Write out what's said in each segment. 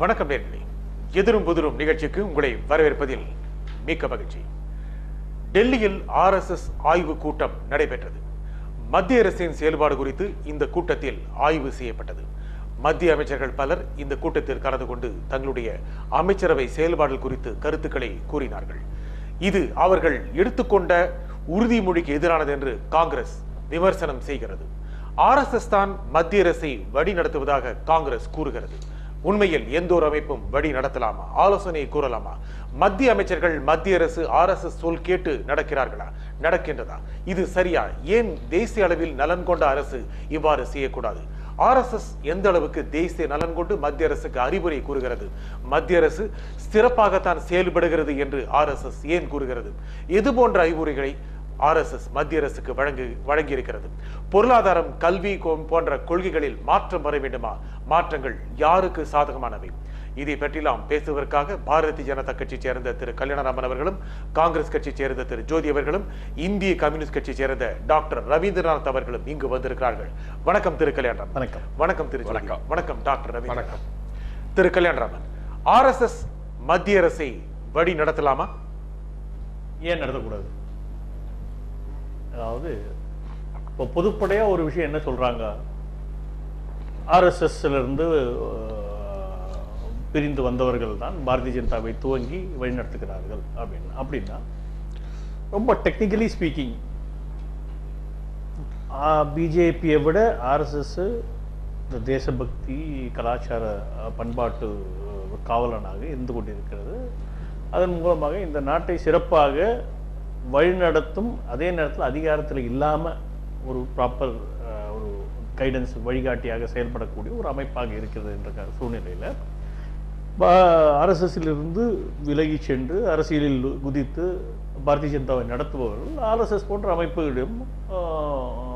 வணக்கம் நேர்களே. எதிரும் புதிரும் நிகழ்ச்சிக்கு உங்களை வரவேற்பதில் மிக்க மகிழ்ச்சி. டெல்லியில் ஆர்எஸ்எஸ் ஆய்வு கூட்டம் நடைபெற்றது. மத்திய அரசின் செயல்பாடு குறித்து இந்த கூட்டத்தில் ஆய்வு செய்யப்பட்டது. மத்திய அமைச்சர்கள் பலர் இந்த கூட்டத்தில் கலந்து கொண்டு தங்களுடைய அமைச்சரவை செயல்பாடுகள் குறித்து கருத்துக்களை கூறினார்கள். இது அவர்கள் எடுத்துக்கொண்ட உறுதிமொழிக்கு எதிரானது என்று காங்கிரஸ் விமர்சனம் செய்கிறது. ஆர்எஸ்எஸ் தான் மத்திய அரசை வழி நடத்துவதாக காங்கிரஸ் கூறுகிறது. உண்மையில் எந்த ஒரு அமைப்பும் வழி நடத்தலாமா? ஆலோசனை கூறலாமா? மத்திய அமைச்சர்கள் மத்திய அரசு ஆர்எஸ்எஸ் சொல் கேட்டு நடக்கிறார்களா? நடக்கின்றதா? இது சரியா? ஏன் தேசிய அளவில் நலன் கொண்ட அரசு இவ்வாறு செய்யக்கூடாது? ஆர்எஸ்எஸ் எந்த அளவுக்கு தேசிய நலன் கொண்டு மத்திய அரசுக்கு அறிவுரை கூறுகிறது? மத்திய அரசு சிறப்பாகத்தான் செயல்படுகிறது என்று ஆர்எஸ்எஸ் ஏன் கூறுகிறது? இது போன்ற அறிவுரைகளை ஆர்எஸ்எஸ் மத்திய அரசுக்கு வழங்கு வழங்கியிருக்கிறது பொருளாதாரம் கல்வி போன்ற கொள்கைகளில் மாற்றம் வர வேண்டுமா மாற்றங்கள் யாருக்கு சாதகமானவை இதை பற்றிலாம் பேசுவதற்காக பாரதிய ஜனதா கட்சி சேர்ந்த திரு கல்யாணராமன் அவர்களும் காங்கிரஸ் கட்சி சேர்ந்த திரு ஜோதி அவர்களும் இந்திய கம்யூனிஸ்ட் கட்சி சேர்ந்த டாக்டர் ரவீந்திரநாத் அவர்களும் இங்கு வந்திருக்கிறார்கள் வணக்கம் திரு கல்யாணராமன் வணக்கம். வணக்கம் திரு. வணக்கம். வணக்கம் டாக்டர் ரவீந்திரநாத் வணக்கம். திரு கல்யாணராமன் ஆர்எஸ்எஸ் மத்திய அரசை வழி நடத்தலாமா ஏன் நடத்தக்கூடாது அதாவது இப்போ பொதுப்படையாக ஒரு விஷயம் என்ன சொல்கிறாங்க ஆர்எஸ்எஸ்லேருந்து பிரிந்து வந்தவர்கள் தான் பாரதிய ஜனதாவை துவங்கி வழிநடத்துகிறார்கள் அப்படின்னு. அப்படின்னா ரொம்ப டெக்னிக்கலி ஸ்பீக்கிங் பிஜேபியை விட ஆர்எஸ்எஸ் இந்த தேசபக்தி கலாச்சார பண்பாட்டு காவலனாக இருந்து கொண்டிருக்கிறது. அதன் மூலமாக இந்த நாட்டை சிறப்பாக வழிநடத்தும் அதே நேரத்தில் அதிகாரத்தில் இல்லாமல் ஒரு ப்ராப்பர் ஒரு கைடன்ஸ் வழிகாட்டியாக செயல்படக்கூடிய ஒரு அமைப்பாக இருக்கிறது என்ற சூழ்நிலையில் ஆர்எஸ்எஸ்ஸிலிருந்து விலகி சென்று அரசியலில் குதித்து பாரதிய ஜனதாவை நடத்துபவர்கள் ஆர்எஸ்எஸ் போன்ற அமைப்புகளிடம்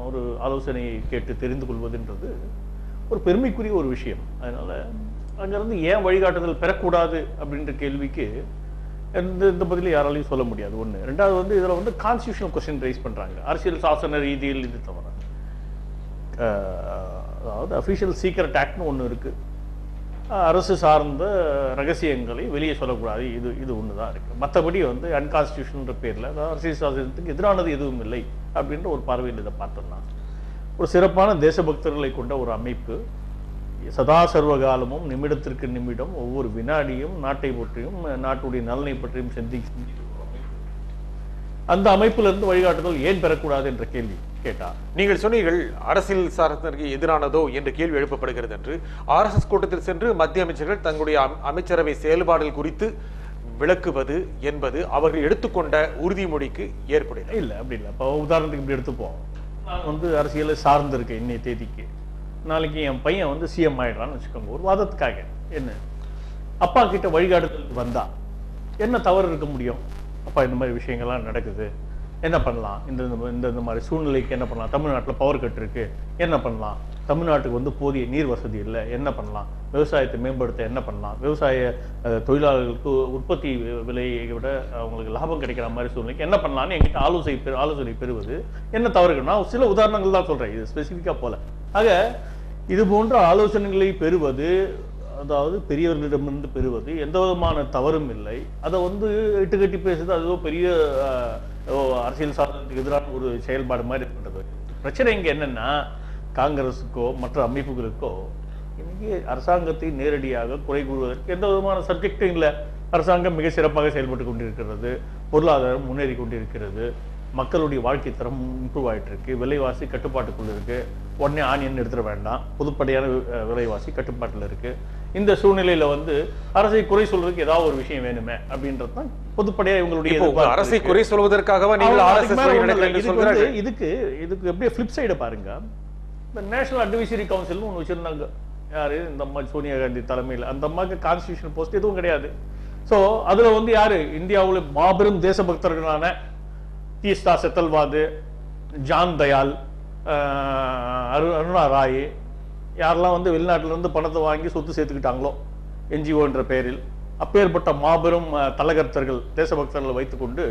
ஒரு ஆலோசனையை கேட்டு தெரிந்து கொள்வதுன்றது ஒரு பெருமைக்குரிய ஒரு விஷயம். அதனால் அங்கேருந்து ஏன் வழிகாட்டுதல் பெறக்கூடாது அப்படின்ற கேள்விக்கு எந்த இந்த பதிலை யாராலையும் சொல்ல முடியாது. ஒன்று ரெண்டாவது வந்து இதில் வந்து கான்ஸ்டியூஷனல் கொஸ்டின் ரைஸ் பண்ணுறாங்க அரசியல் சாசன ரீதியில் இது தவிர அதாவது அஃபிஷியல் சீக்ரெட் ஆக்ட்னு ஒன்று இருக்குது அரசு சார்ந்த ரகசியங்களை வெளியே சொல்லக்கூடாது. இது இது ஒன்று தான் இருக்குது மற்றபடி வந்து அன்கான்ஸ்டியூஷன்ற பேரில் அரசியல் சாசனத்துக்கு எதிரானது எதுவும் இல்லை அப்படின்ற ஒரு பார்வையில் இதை பார்த்தோம்னா ஒரு சிறப்பான தேசபக்தர்களை கொண்ட ஒரு அமைப்பு. சதா சர்வகாலமும் நிமிடத்திற்கு நிமிடம் ஒவ்வொரு வினாடியும் நாட்டை பற்றியும் நாட்டுடைய நலனை பற்றியும் சிந்தி சிந்திக்கும். அந்த அமைப்பிலிருந்து வழிகாட்டுதல் ஏன் பெறக்கூடாது என்ற கேள்வி கேட்டா நீங்கள் சொன்னீர்கள் அரசியல் சாசனத்திற்கு எதிரானதோ என்ற கேள்வி எழுப்பப்படுகிறது என்று. ஆர்எஸ்எஸ் கூட்டத்தில் சென்று மத்திய அமைச்சர்கள் தங்களுடைய அம்- அமைச்சரவை செயல்பாடுகள் குறித்து விளக்குவது என்பது அவர்கள் எடுத்துக்கொண்ட உறுதிமொழிக்கு ஏற்புடையது? இல்லை அப்படி இல்லை. இப்போ உதாரணத்துக்கு இப்படி எடுத்துப்போம். நான் வந்து அரசியலை சார்ந்து இருக்கேன் இன்னைய தேதிக்கு. நாளைக்கு என் பையன் வந்து சிஎம் ஆயிடுறான்னு வச்சுக்கோங்க. ஒரு வாதத்துக்காக. என்ன? அப்பா கிட்ட வழிகாட்டுதலுக்கு வந்தா என்ன தவறு இருக்க முடியும்? அப்பா இந்த மாதிரி விஷயங்கள்லாம் நடக்குது. என்ன பண்ணலாம்? இந்த இந்த- இந்த மாதிரி சூழ்நிலைக்கு என்ன பண்ணலாம்? தமிழ்நாட்டில் பவர் கட் இருக்கு. என்ன பண்ணலாம்? தமிழ்நாட்டுக்கு வந்து போதிய நீர் வசதி இல்லை. என்ன பண்ணலாம்? விவசாயத்தை மேம்படுத்த என்ன பண்ணலாம்? விவசாய தொழிலாளர்களுக்கு உற்பத்தி விலையை விட அவங்களுக்கு லாபம் கிடைக்கிற மாதிரி சூழ்நிலைக்கு என்ன பண்ணலாம்னு எங்கிட்ட ஆலோசனை பெறு ஆலோசனை பெறுவது. என்ன தவறுகள்னா சில உதாரணங்கள் தான் சொல்றேன். இது ஸ்பெசிஃபிக்காக போல. ஆக இது போன்ற ஆலோசனைகளை பெறுவது அதாவது பெரியவர்களிடமிருந்து பெறுவது எந்த விதமான தவறும் இல்லை. அதை வந்து இட்டுக்கட்டி பேசுறது அது பெரிய அரசியல் சாதனத்துக்கு எதிரான ஒரு செயல்பாடு மாதிரி இருக்கின்றது. பிரச்சனை இங்கே என்னென்னா காங்கிரஸுக்கோ மற்ற அமைப்புகளுக்கோ இன்னைக்கு அரசாங்கத்தை நேரடியாக குறை கூறுவதற்கு எந்த விதமான சப்ஜெக்டும் இல்லை. அரசாங்கம் மிக சிறப்பாக செயல்பட்டு கொண்டிருக்கிறது. பொருளாதாரம் முன்னேறி கொண்டிருக்கிறது. மக்களுடைய வாழ்க்கை தரம் இம்ப்ரூவ் ஆயிட்டு இருக்கு விலைவாசி கட்டுப்பாட்டுக்குள்ள இருக்கு. உடனே ஆனியன் எடுத்துட வேண்டாம். பொதுப்படையான விலைவாசி கட்டுப்பாட்டுல இருக்கு. இந்த சூழ்நிலையில வந்து அரசை குறை சொல்றதுக்கு ஏதாவது ஒரு விஷயம் வேணுமே அப்படின்றது தான் பொதுப்படையா இவங்களுடைய அரசை. குறை சொல்வதற்காக நீங்கள் இதுக்கு இதுக்கு அப்படியே ஃபிளிப் சைடு பாருங்க. இந்த நேஷனல் அட்வைசரி கவுன்சில்னு ஒன்று வச்சிருந்தாங்க. யாரு? இந்த அம்மா சோனியா காந்தி தலைமையில். அந்த அம்மாவுக்கு கான்ஸ்டியூஷன் போஸ்ட் எதுவும் கிடையாது. ஸோ அதுல வந்து யாரு? இந்தியாவுல மாபெரும் தேசபக்தர்களான தீஸ்தா செத்தல்வாது ஜான் தயால் அரு அருணா ராய் யாரெல்லாம் வந்து வெளிநாட்டிலிருந்து பணத்தை வாங்கி சொத்து சேர்த்துக்கிட்டாங்களோ என்ஜிஓன்ற பெயரில் அப்பேற்பட்ட மாபெரும் தலகர்த்தர்கள் தேசபக்தர்களை வைத்துக்கொண்டு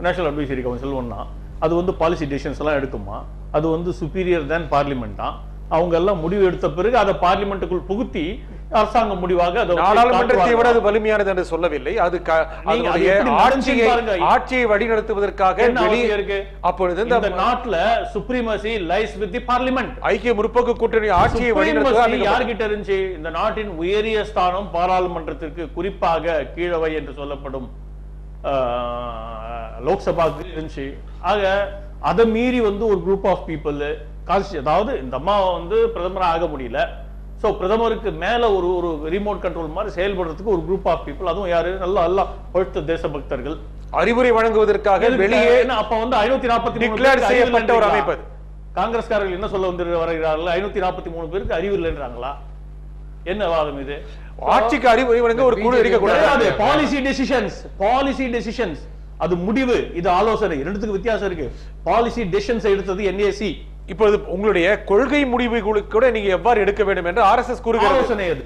நேஷனல் அட்வைசரி கவுன்சில் ஒன்றா அது வந்து பாலிசி டிசிஷன்ஸ் எல்லாம் எடுக்குமா? அது வந்து சுப்பீரியர் தேன் பார்லிமெண்ட் தான். அவங்க எல்லாம் முடிவு எடுத்த பிறகு அதை பார்லிமெண்ட்டுக்குள் புகுத்தி அரசாங்க முடிவாக நாடாளுமன்றத்தை விட. அது வலிமையானது என்று சொல்லவில்லை அது ஆட்சியை. ஆட்சியை இருக்கு அப்பொழுது இந்த நாட்டுல supremacy lies with the parliament ஐக்கிய முற்போக்கு கூட்டணி ஆட்சியை வழிநடத்துவது. யார்கிட்ட இருந்துச்சு இந்த நாட்டின் உயரிய ஸ்தானம் பாராளுமன்றத்திற்கு குறிப்பாக கீழவை என்று சொல்லப்படும் லோக்சபாக்கு இருந்துச்சு ஆக அதை மீறி வந்து ஒரு குரூப் ஆஃப் பீப்புள் அதாவது இந்த அம்மா வந்து பிரதமரா ஆக முடியல சோ பிரதமருக்கு மேல ஒரு ஒரு ரிமோட் கண்ட்ரோல் மாதிரி செயல்படுறதுக்கு ஒரு குரூப் ஆஃப் பீப்புள் அதுவும் யாரு? நல்லா நல்லா பழுத்த தேசபக்தர்கள். அறிவுரை வழங்குவதற்காக வெளியே அப்ப வந்து ஐநூத்தி நாற்பத்தி declare செய்யப்பட்ட ஒரு அமைப்பு. காங்கிரஸ்காரர்கள் என்ன சொல்ல வந்து வருகிறார்கள்? ஐநூத்தி நாற்பத்தி மூணு பேருக்கு அறிவு இல்லைன்றாங்களா? என்ன வாதம் இது? ஆட்சிக்கு அறிவுரை வழங்க ஒரு குழு இருக்கக்கூடாது பாலிசி டெசிஷன்ஸ் பாலிசி டெசிஷன்ஸ் அது முடிவு இது ஆலோசனை. ரெண்டுத்துக்கு வித்தியாசம் இருக்கு. பாலிசி டெசிஷன்ஸ் எடுத்தது என்ஏசி இப்பொழுது உங்களுடைய கொள்கை முடிவுகளை கூட நீங்க எவ்வாறு எடுக்க வேண்டும் என்று ஆர்எஸ்எஸ் கூறுகிறது.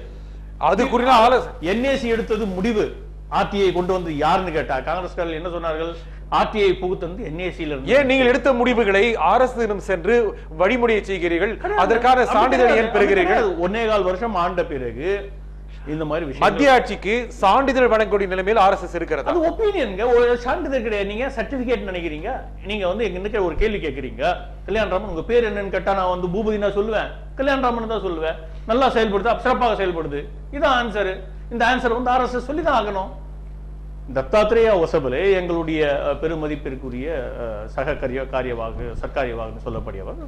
அது ஆலோசனை என்ஏசி எடுத்தது முடிவு. ஆர்டிஐ கொண்டு வந்து யாருன்னு கேட்டா காங்கிரஸ்காரர்கள் என்ன சொன்னார்கள்? ஆர்டிஐ புகுத்தது என்ஏசியில இருந்து ஏன் நீங்கள் எடுத்த முடிவுகளை அரசிடம் சென்று வழிமுறையை செய்கிறீர்கள்? அதற்கான சான்றிதழ் ஏன் பெறுகிறீர்கள். ஒன்னே கால் வருஷம் ஆண்ட பிறகு இந்த மாதிரி விஷயம் மத்திய ஆட்சிக்கு சான்றிதழ் வழங்கக்கூடிய நிலைமையில் ஆர்எஸ்எஸ் இருக்கிறதா? அது ஒப்பீனியனுங்க ஒரு சான்றிதழ் கிடையாது. நீங்க சர்டிபிகேட் நினைக்கிறீங்க? நீங்க வந்து எங்க நிக்க ஒரு கேள்வி கேக்குறீங்க? கல்யாணராமன் உங்க பேர் என்னன்னு கேட்டா நான் வந்து பூபதி நான் சொல்லுவேன். கல்யாணராமன் தான் சொல்லுவேன். நல்லா செயல்படுது சிறப்பாக செயல்படுது. இதான் ஆன்சர் இந்த ஆன்சர் வந்து ஆர்எஸ்எஸ் சொல்லி தான் ஆகணும். தத்தாத்ரேயா ஒசபலே எங்களுடைய பெருமதிப்பிற்குரிய சக கரிய காரியவாக சர்க்காரியவாக சொல்லக்கூடியவர்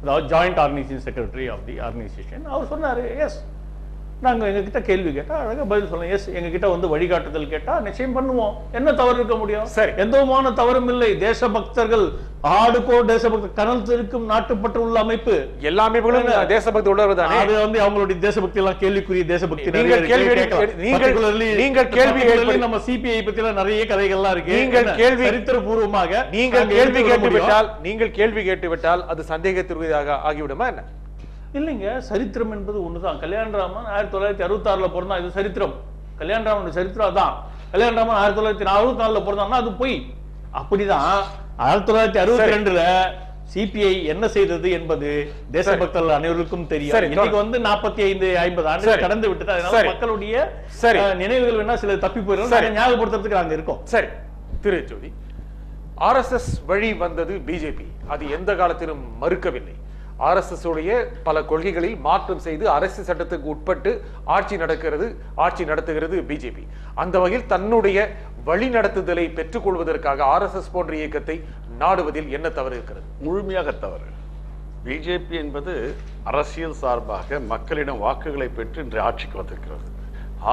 அதாவது joint organisation secretary of the organisation அவர் சொன்னாரு எஸ் நாங்க எங்ககிட்ட கேள்வி கேட்டா அழகா பதில் சொல்லலாம். எஸ் எங்ககிட்ட வந்து வழிகாட்டுதல் கேட்டா நிச்சயம் பண்ணுவோம். என்ன தவறு இருக்க முடியும்? சரி. எந்த விதமான தவறும் இல்லை. தேசபக்தர்கள் ஆடுகோ தேசபக்தர் கனல் இருக்கும் நாட்டுப்பற்று உள்ள அமைப்பு. எல்லா அமைப்புகளும் தேசபக்தி உள்ளவர் தானே? அது வந்து அவங்களுடைய தேசபக்தி எல்லாம் கேள்விக்குரிய தேசபக்தி. நீங்கள். நீங்கள்- நீங்கள் கேள்வி நம்ம சிபிஐ பத்தி நிறைய கதைகள்லாம் இருக்கு. நீங்கள்? கேள்வி- சரித்திரபூர்வமாக நீங்கள் நாங்க கேள்வி எடுத்து விட முடியும். கேட்டுவிட்டால் நீங்கள் கேள்வி கேட்டுவிட்டால் அது சந்தேகத்திற்குரியதாக ஆகிவிடுமா என்ன? இல்லைங்க சரித்திரம் என்பது ஒண்ணுதான். கல்யாணராமன் ஆயிரத்தி தொள்ளாயிரத்தி அறுபத்தி ஆறுல பிறந்தான் இது சரித்திரம். கல்யாணராமன் சரித்திரம் அதான். கல்யாணராமன் ஆயிரத்தி தொள்ளாயிரத்தி அறுபத்தி நாலுல பிறந்தான்னா அது பொய். அப்படிதான். ஆயிரத்தி தொள்ளாயிரத்தி அறுபத்தி ரெண்டுல சிபிஐ என்ன செய்தது என்பது தேசபக்தர்கள் அனைவருக்கும் தெரியும். இன்னைக்கு வந்து நாற்பத்தி ஐந்து ஐம்பது ஆண்டுகள். கடந்து விட்டது அதனால. மக்களுடைய நினைவுகள் வேணா சில தப்பி போயிடும். ஞாபகப்படுத்துறதுக்கு நாங்க இருக்கோம். சரி. திரு ஜோதி ஆர்எஸ்எஸ் வழி வந்தது பிஜேபி அது எந்த காலத்திலும் மறுக்கவில்லை. ஆர்எஸ்எஸ் உடைய பல கொள்கைகளில் மாற்றம் செய்து அரசு சட்டத்துக்கு உட்பட்டு ஆட்சி நடக்கிறது ஆட்சி நடத்துகிறது பிஜேபி. அந்த வகையில் தன்னுடைய வழிநடத்துதலை பெற்றுக்கொள்வதற்காக ஆர்எஸ்எஸ் போன்ற இயக்கத்தை நாடுவதில் என்ன தவறு இருக்கிறது? முழுமையாக தவறு. பிஜேபி என்பது அரசியல் சார்பாக மக்களிடம் வாக்குகளை பெற்று இன்று ஆட்சிக்கு வந்திருக்கிறது.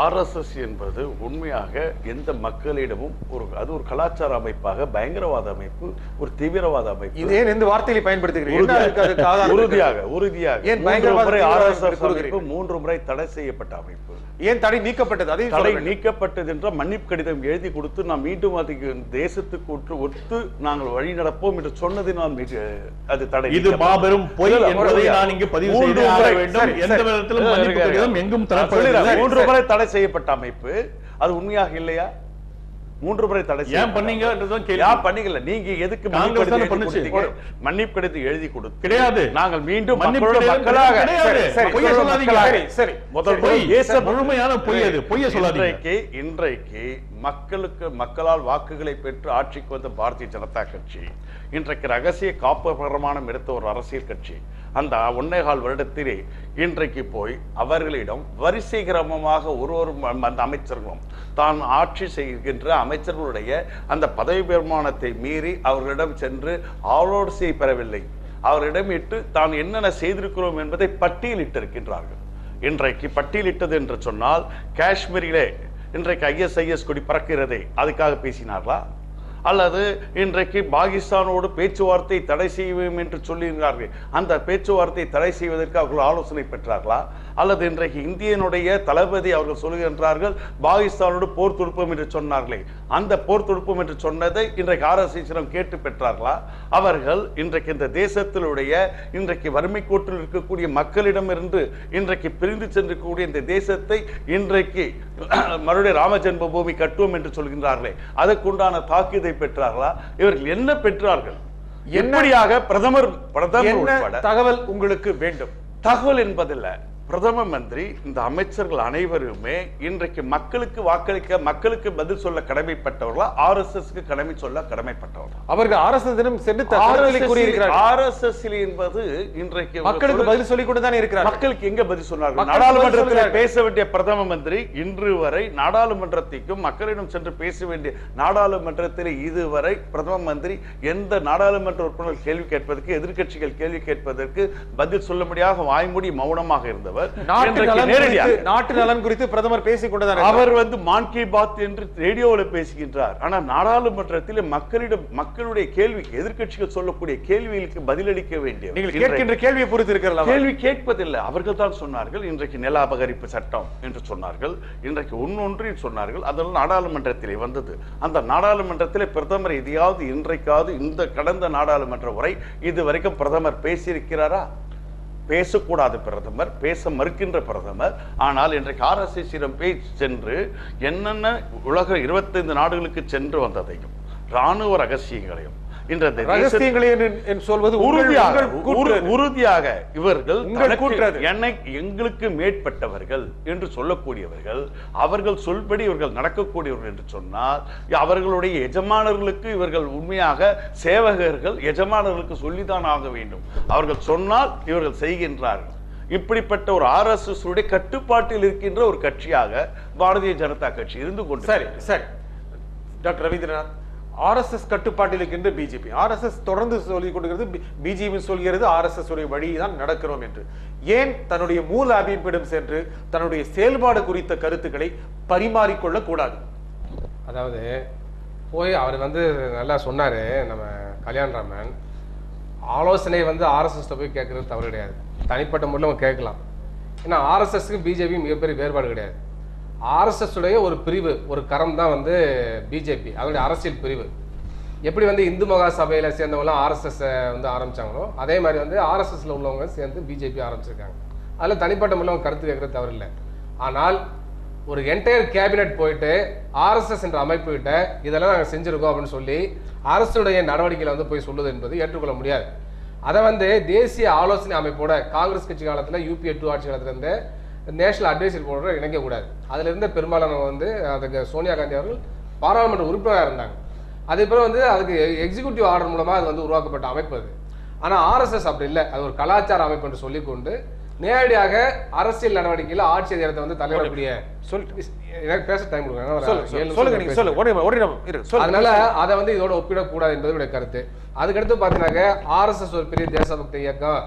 ஆர்எஸ்எஸ் என்பது உண்மையாக எந்த மக்களிடமும் ஒரு அது ஒரு கலாச்சார அமைப்பாக பயங்கரவாத அமைப்பு ஒரு தீவிரவாத அமைப்பு இதே இந்த வார்த்தைகளை பயன்படுத்துகிறீர்கள்? உறுதியாக உறுதியாக ஏன் பயங்கரவாத ஆர்எஸ்எஸ் என்று அமைப்பு? மூன்று முறை தடை செய்யப்பட்ட அமைப்பு ஏன் தடை நீக்கப்பட்டது அதையும் சொல்ல தடை. நீக்கப்பட்டது என்ற மன்னிப்பு கடிதம் எழுதி கொடுத்து நாம் மீண்டும் அதுக்கு தேசத்துக்கு ஒற்று ஒத்து நாங்கள் வழி நடப்போம் என்று சொன்னதினால் மீது அது தடை இது. மாபெரும் பொய் என்பதை. நான் இங்கு பதிவு செய்து வேண்டும் எந்த. விதத்திலும் மன்னிப்பு கடிதம். எங்கும் நான். தரப்படவில்லை மூன்று முறை தடை செய்யப்பட்ட அமைப்பு அது உண்மையாக இல்லையா மூன்று முறை தடை ஏன். கேள்வி. ஏன் பண்ணீங்கல்ல நீங்க எதுக்கு மன்னிப்பு கடிதம் எழுதி கொடுத்து கிடையாது. நாங்கள் மீண்டும் மக்களாக. சரி, சரி, முதல். தேச முழுமையான பொய் அது. பொய்யை சொல்லாதீங்க. இன்றைக்கு மக்களுக்கு மக்களால் வாக்குகளை பெற்று ஆட்சிக்கு வந்த பாரதிய ஜனதா கட்சி இன்றைக்கு ரகசிய காப்பு பிரமாணம் எடுத்த ஒரு அரசியல் கட்சி அந்த ஒன்னேகால் வருடத்திலே இன்றைக்கு போய் அவர்களிடம் வரிசை கிரமமாக ஒரு ஒரு அந்த அமைச்சர்களும் தான் ஆட்சி செய்கின்ற அமைச்சர்களுடைய அந்த பதவி பிரமாணத்தை மீறி அவர்களிடம் சென்று ஆலோசனை பெறவில்லை. அவரிடம் இட்டு தான் என்னென்ன செய்திருக்கிறோம் என்பதை பட்டியலிட்டிருக்கின்றார்கள். இன்றைக்கு பட்டியலிட்டது என்று சொன்னால் காஷ்மீரிலே இன்றைக்கு ஐஎஸ்ஐஎஸ் கொடி பறக்கிறதே. அதுக்காக பேசினார்களா? அல்லது இன்றைக்கு பாகிஸ்தானோடு பேச்சுவார்த்தை தடை செய்வோம் என்று சொல்லியிருக்கிறார்கள் அந்த பேச்சுவார்த்தை தடை செய்வதற்கு அவர்கள் ஆலோசனை பெற்றார்களா? அல்லது இன்றைக்கு இந்தியனுடைய தளபதி அவர்கள் சொல்லுகின்றார்கள் பாகிஸ்தானோடு போர் தொடுப்போம் என்று சொன்னார்களே. அந்த போர் தொடுப்போம் என்று சொன்னதை இன்றைக்கு ஆர்எஸ்எஸிடம் கேட்டு பெற்றார்களா? அவர்கள் இன்றைக்கு இந்த தேசத்தினுடைய இன்றைக்கு வறுமை கோட்டில் இருக்கக்கூடிய மக்களிடமிருந்து இன்றைக்கு பிரிந்து சென்றக்கூடிய இந்த தேசத்தை இன்றைக்கு மறுபடியும் ராம ஜென்ம பூமி கட்டுவோம் என்று சொல்கின்றார்களே. அதற்குண்டான தாக்கீதை பெற்றார்களா? இவர்கள் என்ன பெற்றார்கள்? எப்படியாக பிரதமர் பிரதமர் தகவல் உங்களுக்கு வேண்டும்? தகவல் என்பதில்ல. பிரதம மந்திரி இந்த அமைச்சர்கள் அனைவருமே இன்றைக்கு மக்களுக்கு வாக்களிக்க மக்களுக்கு பதில் சொல்ல கடமைப்பட்டவர்களா? ஆர்எஸ்எஸ்க்கு கடமை சொல்ல கடமைப்பட்டவர்களா? அவர்கள் ஆர்எஸ்எஸ் தினம் சென்று தகவலை கூறியிருக்கிறார்கள். ஆர்எஸ்எஸ் என்பது இன்றைக்கு மக்களுக்கு பதில் சொல்லிக் கொண்டு தானே இருக்கிறார் மக்களுக்கு எங்க பதில் சொன்னார்கள்? நாடாளுமன்றத்தில். பேச வேண்டிய பிரதம மந்திரி இன்று வரை நாடாளுமன்றத்திற்கும் மக்களிடம் சென்று பேச வேண்டிய நாடாளுமன்றத்தில் இதுவரை பிரதம மந்திரி எந்த நாடாளுமன்ற உறுப்பினர் கேள்வி கேட்பதற்கு எதிர்க்கட்சிகள் கேள்வி கேட்பதற்கு பதில் சொல்ல முடியாத வாய்மூடி மௌனமாக இருந்தவர். குறித்து நாட்டு நலன் குறித்து பிரதமர் பேசிக் இருக்கிறார். அவர் வந்து மான் கி பாத் என்று ரேடியோவில் பேசுகின்றார். ஆனா நாடாளுமன்றத்தில் மக்களிடம் மக்களுடைய கேள்விக்கு எதிர்க்கட்சிகள் சொல்லக்கூடிய கேள்விகளுக்கு பதிலளிக்க வேண்டிய நீங்கள் கேட்கின்ற கேள்வியை பொறுத்து இருக்கிறார் கேள்வி கேட்பதில்லை. அவர்கள் தான் சொன்னார்கள் இன்றைக்கு நில அபகரிப்பு சட்டம் என்று சொன்னார்கள் இன்றைக்கு ஒன்னொன்றில் சொன்னார்கள். அதெல்லாம் நாடாளுமன்றத்திலே வந்தது. அந்த நாடாளுமன்றத்திலே பிரதமர் எதையாவது இன்றைக்காவது இந்த கடந்த நாடாளுமன்ற உரை இது வரைக்கும் பிரதமர் பேசியிருக்கிறாரா? பேசக்கூடாத பிரதமர் பேச மறுக்கின்ற பிரதமர். ஆனால் இன்றைக்கு ஆர்எஸ்எஸிடம் போய் சென்று என்னென்ன உலக இருபத்தைந்து நாடுகளுக்கு சென்று வந்ததையும் ராணுவ ரகசியங்களையும் சொல்வது உறுதியாக இவர்கள் எங்களுக்கு மேற்பட்டவர்கள் என்று சொல்லக்கூடியவர்கள் அவர்கள் சொல்படி இவர்கள் நடக்கக்கூடியவர்கள் என்று சொன்னால் அவர்களுடைய எஜமானர்களுக்கு இவர்கள் உண்மையாக சேவகர்கள் எஜமானர்களுக்கு சொல்லித்தான் ஆக வேண்டும். அவர்கள் சொன்னால் இவர்கள் செய்கின்றார்கள். இப்படிப்பட்ட ஒரு ஆர்எஸ்எஸ் உடைய கட்டுப்பாட்டில் இருக்கின்ற ஒரு கட்சியாக பாரதிய ஜனதா கட்சி இருந்து கொண்டு சரி சரி. டாக்டர் ரவீந்திரநாத். ஆர்எஸ்எஸ் கட்டுப்பாட்டில் இருக்கின்ற பிஜேபி ஆர்எஸ்எஸ் தொடர்ந்து சொல்லிக் கொடுக்கிறது பிஜேபி சொல்கிறது ஆர்எஸ்எஸ் உடைய வழிதான் நடக்கிறோம் என்று. ஏன் தன்னுடைய மூல அமைப்பிடம் சென்று தன்னுடைய செயல்பாடு குறித்த கருத்துக்களை பரிமாறிக்கொள்ள கூடாது? அதாவது போய் அவர் வந்து நல்லா சொன்னார் நம்ம கல்யாணராமன் ஆலோசனை வந்து ஆர்எஸ்எஸ்ல போய் கேட்கறது தவறு கிடையாது. தனிப்பட்ட முறையில் அவங்க கேட்கலாம். ஏன்னா ஆர்எஸ்எஸ்க்கு பிஜேபி மிகப்பெரிய வேறுபாடு கிடையாது. ஆர்எஸ்எஸுடைய ஒரு பிரிவு ஒரு கரம் தான் வந்து பிஜேபி அதனுடைய அரசியல் பிரிவு. எப்படி வந்து இந்து மகா சபையில் சேர்ந்தவங்களாம் ஆர்எஸ்எஸ்ஸை வந்து ஆரம்பித்தாங்களோ அதே மாதிரி வந்து ஆர்எஸ்எஸ்ல உள்ளவங்க சேர்ந்து பிஜேபி ஆரம்பிச்சிருக்காங்க. அதில் தனிப்பட்ட முறையில் கருத்து கேட்கறது தவறில்லை. ஆனால் ஒரு என்டையர் கேபினெட் போயிட்டு ஆர்எஸ்எஸ் என்ற அமைப்பு கிட்ட இதெல்லாம் நாங்கள் செஞ்சுருக்கோம் அப்படின்னு சொல்லி அரசுடைய நடவடிக்கைகளை வந்து போய் சொல்லுது என்பது ஏற்றுக்கொள்ள முடியாது. அதை வந்து தேசிய ஆலோசனை அமைப்போட காங்கிரஸ் கட்சி காலத்தில் யூபிஏ டூ ஆட்சி காலத்துல இருந்து நேஷனல் அட்வைசரி போர்டோட இணைக்கக்கூடாது அதில் இருந்த பெரும்பாலானவங்க வந்து அதுக்கு சோனியா காந்தி அவர்கள் பாராளுமன்ற உறுப்பினராக இருந்தாங்க. அதே பிறகு வந்து அதுக்கு எக்ஸிக்யூட்டிவ் ஆர்டர் மூலமாக அது வந்து உருவாக்கப்பட்ட அமைப்பு அது. ஆனால் ஆர்எஸ்எஸ் அப்படி இல்லை. அது ஒரு கலாச்சார அமைப்பு என்று சொல்லிக்கொண்டு நேரடியாக அரசியல் நடவடிக்கையில் ஆட்சி அதிகாரத்தை வந்து தலையிடக்கூடிய எனக்கு பேச டைம் சொல்லு அதனால அதை வந்து இதோட ஒப்பிடக்கூடாது என்பது என்னுடைய கருத்து. அதுக்கடுத்து பார்த்தீங்கன்னாக்க ஆர்எஸ்எஸ் ஒரு பெரிய தேசபக்தி இயக்கம்.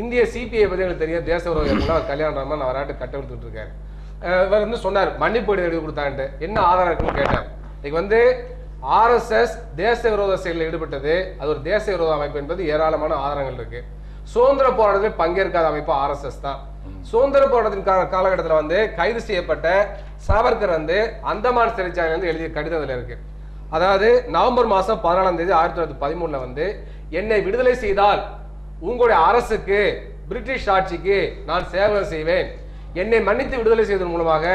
இந்திய சிபிஐ பற்றி எனக்கு தெரியும் தேச விரோத கல்யாணம் கல்யாணராமன் அவர் நாட்டு கட்டெடுத்துட்டு இருக்காரு இவர் வந்து சொன்னார் மன்னிப்பு எழுதி கொடுத்தான்ட்டு என்ன ஆதாரம் இருக்குன்னு கேட்டார். இன்னைக்கு வந்து ஆர்எஸ்எஸ் தேச விரோத செயலில் ஈடுபட்டது. அது ஒரு தேச விரோத அமைப்பு என்பது ஏராளமான ஆதாரங்கள் இருக்கு. சுதந்திர போராட்டத்தில் பங்கேற்காத அமைப்பு ஆர்எஸ்எஸ் தான். சுதந்திர போராட்டத்தின் கால காலகட்டத்தில் வந்து கைது செய்யப்பட்ட சாவர்கர் வந்து அந்தமான் சிறைச்சாலை வந்து எழுதிய கடிதத்தில் இருக்கு. அதாவது நவம்பர் மாதம் பதினாலாம் தேதி ஆயிரத்தி தொள்ளாயிரத்தி பதிமூணுல வந்து என்னை விடுதலை செய்தால் உங்களுடைய அரசுக்கு பிரிட்டிஷ் ஆட்சிக்கு நான் சேவை செய்வேன். என்னை மன்னித்து விடுதலை செய்வதன் மூலமாக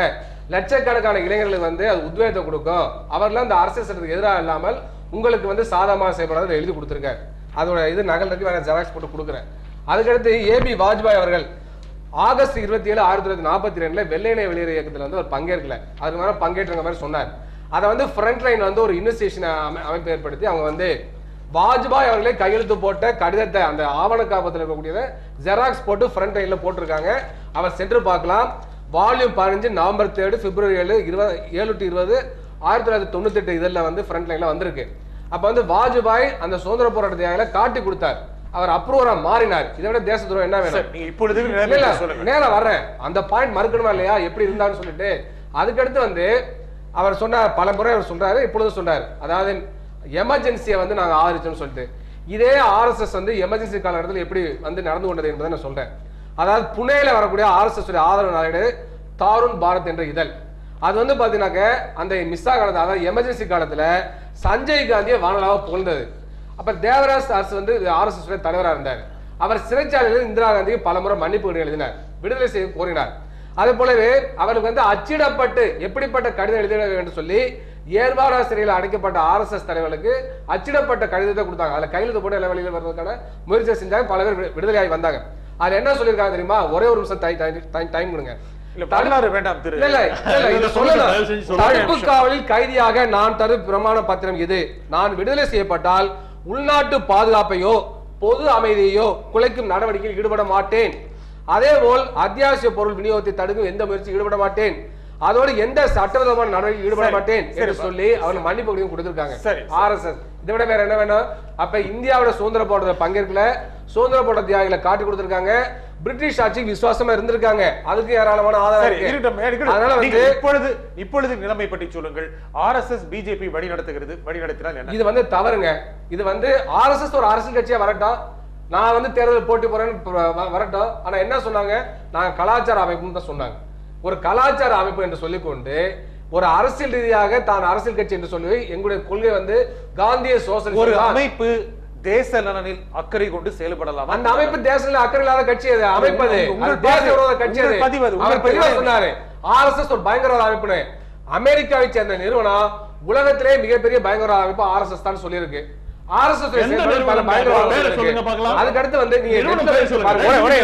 லட்சக்கணக்கான இளைஞர்களுக்கு வந்து அது உத்வேகத்தை கொடுக்கும். அவர்லாம் அந்த அரசு சட்டத்துக்கு எதிராக இல்லாமல் உங்களுக்கு வந்து சாதகமாக செயல்படாத எழுதி கொடுத்துருக்காரு. அதோட இது நகல் இருக்கு வேற ஜெராக்ஸ் போட்டு கொடுக்குறேன். அதுக்கடுத்து ஏபி வாஜ்பாய் அவர்கள் ஆகஸ்ட் இருபத்தி ஏழு ஆயிரத்தி தொள்ளாயிரத்தி நாற்பத்தி ரெண்டுல வெள்ளையனை வெளியேற இயக்கத்தில் வந்து அவர் பங்கேற்கல. அதுக்கு மேலே பங்கேற்றுங்க மாதிரி சொன்னார். அதை வந்து ஃப்ரண்ட் லைன் வந்து ஒரு இன்வெஸ்டிகேஷன் அமைப்பு ஏற்படுத்தி அவங்க வந்து வாஜ்பாய் அவர்களே கையெழுத்து போட்ட கடிதத்தை அந்த ஆவண காப்பத்தில் இருக்கக்கூடியதை ஜெராக்ஸ் போட்டு ஃப்ரண்ட் லைன்ல போட்டிருக்காங்க. அவர் சென்று பார்க்கலாம். வால்யூம் பதினஞ்சு நவம்பர் தேர்டு பிப்ரவரி ஏழு இருபது ஏழு டு இருபது ஆயிரத்தி தொள்ளாயிரத்தி தொண்ணூத்தெட்டு இதழில் வந்து ஃப்ரண்ட் லைன்ல வந்திருக்கு. அப்ப வந்து வாஜ்பாய் அந்த சுதந்திர போராட்ட தியாகிகளை காட்டி கொடுத்தார். அவர் அப்ரூவரா மாறினார். இதை விட தேச துரோகம் என்ன வேணும்? இப்பொழுது இல்ல, நிலைமையை இல்ல, சொல்லுங்க. நேரா வர்றேன். அந்த பாயிண்ட் மறுக்கணுமா இல்லையா? எப்படி இருந்தான்னு சொல்லிட்டு. அதுக்கடுத்து வந்து அவர் சொன்னார் பல முறை அவர் சொல்றாரு இப்பொழுது சொல்றாரு. அதாவது எமர்ஜென்சியை வந்து நாங்கள் ஆதரிச்சோம்னு சொல்லிட்டு. இதே ஆர்எஸ்எஸ் வந்து எமர்ஜென்சி காலகட்டத்தில் எப்படி வந்து நடந்து கொண்டது என்பதை நான் சொல்கிறேன் அதாவது புனேயில் வரக்கூடிய ஆர்எஸ்எஸ் ஆதரவு நாளேடு தாருண் பாரத் என்ற இதழ். அது வந்து பார்த்தீங்கன்னாக்க அந்த மிஸ்ஸா காலத்தில் அதாவது எமர்ஜென்சி காலத்தில் சஞ்சய் காந்தியை வானலாக புகழ்ந்தது. அப்போ தேவராஜ் அரசு வந்து ஆர்எஸ்எஸ் தலைவராக இருந்தார். அவர் சிறைச்சாலையில் இந்திரா காந்திக்கு பலமுறை மன்னிப்பு எழுதினார். விடுதலை செய்ய கோரினார். அதே போலவே அவருக்கு வந்து அச்சிடப்பட்டு எப்படிப்பட்ட கடிதம் எழுத வேண்டும் சொல்லி ஏர்வாடா சிறையில் அடைக்கப்பட்ட ஆர்எஸ்எஸ் தலைவர்களுக்கு அச்சிடப்பட்ட கடிதத்தை கொடுத்தாங்க. அதுல கையெழுத்து போட்டு வழியில வர்றதுக்கான முயற்சி செஞ்சாங்க. பல பேர் விடு- விடுதலையாகி வந்தாங்க. அது என்ன சொல்லியிருக்காங்க தெரியுமா? ஒரே ஒரு நிமிஷம் டைம் கொடுங்க. தடுப்பு காவலில் கைதியாக நான் தரும் பிரமாண பத்திரம் இது. நான் விடுதலை செய்யப்பட்டால் உள்நாட்டு பாதுகாப்பையோ பொது அமைதியையோ குலைக்கும் நடவடிக்கையில் ஈடுபட மாட்டேன். அதேபோல் அத்தியாவசிய பொருள் விநியோகத்தை தடுக்கும் எந்த முயற்சியும் ஈடுபட மாட்டேன். அதோடு எந்த சட்டவிரோதமான நடவடிக்கை ஈடுபட மாட்டேன் என்று. சொல்லி அவர் மன்னிப்பு கடிதம் கொடுத்திருக்காங்க. ஆர்எஸ்எஸ் இதை விட வேற என்ன வேணும்? அப்ப இந்தியாவோட சுதந்திர போராட்ட பங்கேற்கல. சுதந்திர போராட்ட தியாகிகளை காட்டி கொடுத்திருக்காங்க. பிரிட்டிஷ் ஆட்சிக்கு விசுவாசமா இருந்திருக்காங்க. அதுக்கு ஏராளமான ஆதாரம் இப்பொழுது இப்பொழுது நிலைமை பற்றி சொல்லுங்கள். ஆர்எஸ்எஸ் பிஜேபி வழி நடத்துகிறது வழி நடத்தினால் இது வந்து தவறுங்க. இது வந்து ஆர்எஸ்எஸ் ஒரு அரசியல் கட்சியா வரட்டும். நான் வந்து தேர்தல் போட்டி போறேன்னு வரட்டும். ஆனா என்ன சொன்னாங்க? நாங்க கலாச்சார அமைப்புன்னு தான் சொன்னாங்க. ஒரு கலாச்சார அமைப்பு என்று சொல்லிக்கொண்டு ஒரு அரசியல் ரீதியாக தான் அரசியல் கட்சி என்று சொல்லி எங்களுடைய கொள்கை வந்து காந்திய ஒரு சோசலிசம் தான். அமைப்பு தேச நலனில் அக்கறை கொண்டு செயல்படலாம். அந்த அமைப்பு தேசத்துல அக்கறை இல்லாத கட்சி அது அமைப்பது தேச விரோத கட்சி அது. அவர் பதிவு. சொன்னாரு. ஆர்எஸ்எஸ் ஒரு பயங்கரவாத அமைப்புன்னு. அமெரிக்காவை சேர்ந்த நிறுவனம் உலகத்திலே மிகப்பெரிய பயங்கரவாத அமைப்பு ஆர்எஸ்எஸ் தான் சொல்லியிருக்கு. ஆர்எஸ்எஸ் எந்த நிறுவனம் பேரை சொல்லுங்க பார்க்கலாம். அதுக்கு அடுத்து வந்து. ஒரே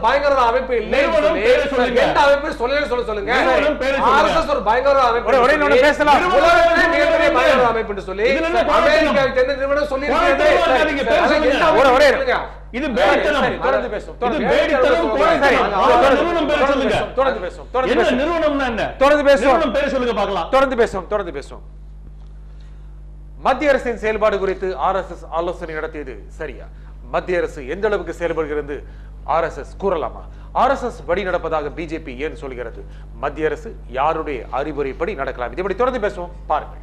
பயங்கரவாத அமைப்பு. எந்த அமைப்பு சொல்லலன்னு சொல்ல சொல்லுங்க. ஆர்எஸ்எஸ் ஒரு பயங்கரவாத அமைப்பு ஒரே- ஒரே நிமிடம் பேசலாம். உலகத்திலே மிகப்பெரிய பயங்கரவாத அமைப்பு என்று சொல்லி? அமெரிக்காவை நிறுவனம் சொல்லி. ஒரே- ஒரே- இது பேடித்தனம் தொடர்ந்து பேசுவோம், இது தொடர்ந்து பேடித்தனம் பேசுவோம். கோழைத்தனம். சரி, அந்த தொடர்ந்து நிறுவனம் பேரை தொடர்ந்து சொல்லுங்க. பேசுவோம், தொடர்ந்து பேசுவோம், தொடர்ந்து என்ன பேசுவோம். நிறுவனம்னா என்ன? தொடர்ந்து பேசுவோம். நிறுவனம் பேரை சொல்லுங்க பார்க்கலாம். தொடர்ந்து பேசுவோம் தொடர்ந்து பேசுவோம். மத்திய அரசின் செயல்பாடு குறித்து ஆர்எஸ்எஸ் ஆலோசனை நடத்தியது சரியா? மத்திய அரசு எந்த அளவுக்கு செயல்படுகிறது ஆர்எஸ்எஸ் கூறலாமா? ஆர்எஸ்எஸ் வழி நடப்பதாக பிஜேபி ஏன் சொல்கிறது? மத்திய அரசு யாருடைய அறிவுரைப்படி நடக்கலாம்? இதை தொடர்ந்து பேசுவோம். பாருங்கள்.